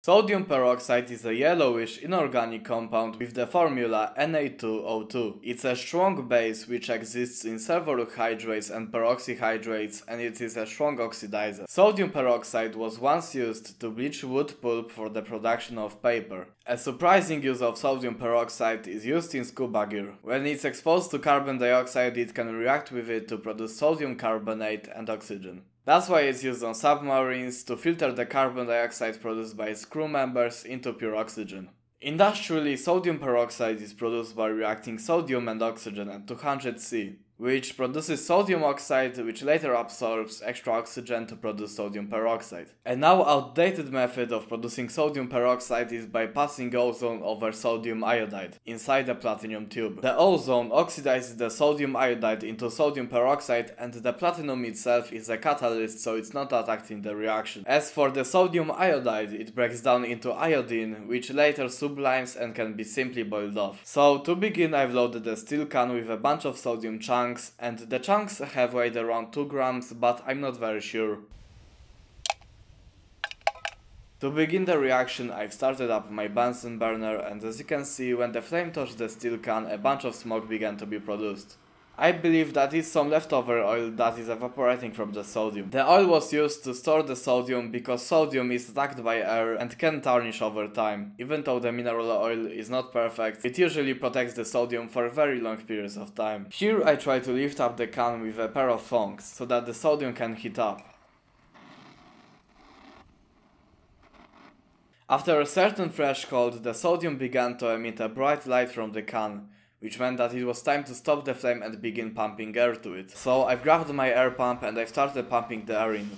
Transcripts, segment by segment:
Sodium peroxide is a yellowish inorganic compound with the formula Na2O2. It's a strong base which exists in several hydrates and peroxyhydrates and it is a strong oxidizer. Sodium peroxide was once used to bleach wood pulp for the production of paper. A surprising use of sodium peroxide is used in scuba gear. When it's exposed to carbon dioxide it can react with it to produce sodium carbonate and oxygen. That's why it's used on submarines to filter the carbon dioxide produced by its crew members into pure oxygen. Industrially, sodium peroxide is produced by reacting sodium and oxygen at 200 C which produces sodium oxide which later absorbs extra oxygen to produce sodium peroxide. A now outdated method of producing sodium peroxide is by passing ozone over sodium iodide inside a platinum tube. The ozone oxidizes the sodium iodide into sodium peroxide and the platinum itself is a catalyst so it's not attacked in the reaction. As for the sodium iodide, it breaks down into iodine which later sublimes and can be simply boiled off. So to begin I've loaded a steel can with a bunch of sodium chunks chunks and the chunks have weighed around 2 grams but I'm not very sure. To begin the reaction I've started up my Bunsen burner and as you can see when the flame touched the steel can a bunch of smoke began to be produced. I believe that is some leftover oil that is evaporating from the sodium. The oil was used to store the sodium because sodium is attacked by air and can tarnish over time. Even though the mineral oil is not perfect, it usually protects the sodium for very long periods of time. Here I try to lift up the can with a pair of thongs so that the sodium can heat up. After a certain threshold, the sodium began to emit a bright light from the can, which meant that it was time to stop the flame and begin pumping air to it. So I've grabbed my air pump and I've started pumping the air in.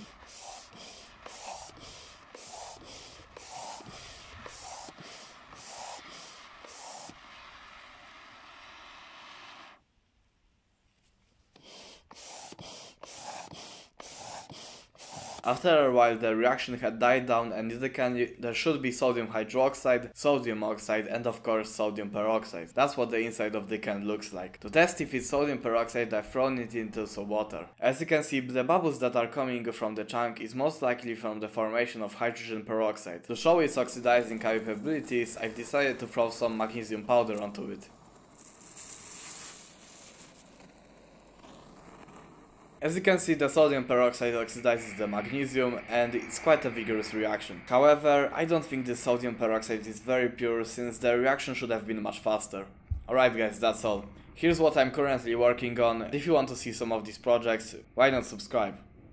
After a while the reaction had died down and in the can there should be sodium hydroxide, sodium oxide and of course sodium peroxide. That's what the inside of the can looks like. To test if it's sodium peroxide I've thrown it into some water. As you can see the bubbles that are coming from the chunk is most likely from the formation of hydrogen peroxide. To show its oxidizing capabilities I've decided to throw some magnesium powder onto it. As you can see the sodium peroxide oxidizes the magnesium and it's quite a vigorous reaction. However, I don't think the sodium peroxide is very pure since the reaction should have been much faster. Alright guys, that's all. Here's what I'm currently working on. If you want to see some of these projects, why not subscribe?